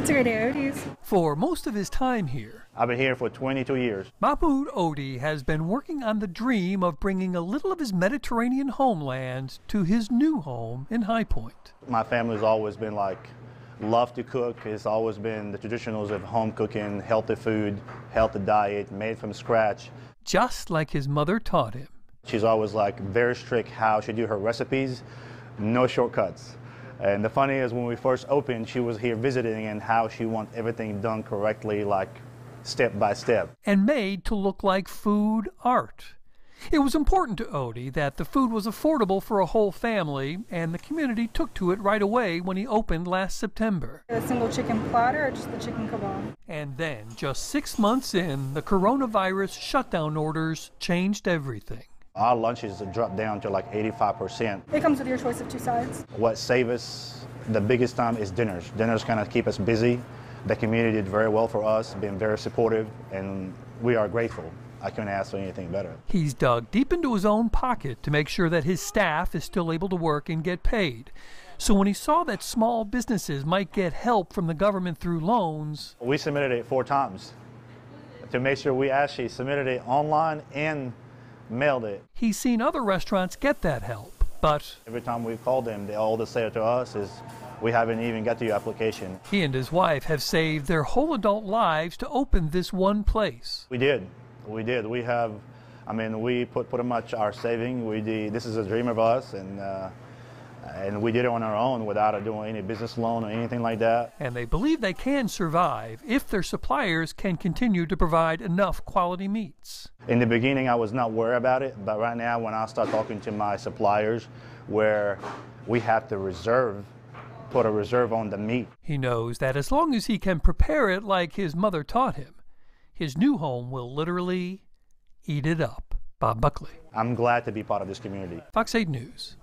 It's great Odeh's. For most of his time here, I've been here for 22 years. Mahmoud Odeh has been working on the dream of bringing a little of his Mediterranean homeland to his new home in High Point. My family's always been like, love to cook. It's always been the traditionals of home cooking, healthy food, healthy diet, made from scratch. Just like his mother taught him. She's always like very strict how she do her recipes, no shortcuts. And the funny is when we first opened, she was here visiting and how she want everything done correctly, like step by step. And made to look like food art. It was important to Odeh that the food was affordable for a whole family, and the community took to it right away when he opened last September. A single chicken platter or just the chicken kebab? And then, just six months in, the coronavirus shutdown orders changed everything. Our lunches dropped down to like 85%. It comes with your choice of two sides. What saves us the biggest time is dinners. Dinners kind of keep us busy. The community did very well for us, been very supportive, and we are grateful. I couldn't ask for anything better. He's dug deep into his own pocket to make sure that his staff is still able to work and get paid. So when he saw that small businesses might get help from the government through loans, we submitted it four times to make sure we actually submitted it online and mailed it. He's seen other restaurants get that help, but every time we called them, they all they say to us is, "We haven't even got to your application." He and his wife have saved their whole adult lives to open this one place. We did. We did. We have, I mean, we put pretty much our saving. We did, this is a dream of us, and uh, and we did it on our own without doing any business loan or anything like that. And they believe they can survive if their suppliers can continue to provide enough quality meats. In the beginning, I was not worried about it, but right now, when I start talking to my suppliers, where we have to reserve put a reserve on the meat. He knows that as long as he can prepare it like his mother taught him, his new home will literally eat it up. Bob Buckley. I'm glad to be part of this community. Fox 8 News.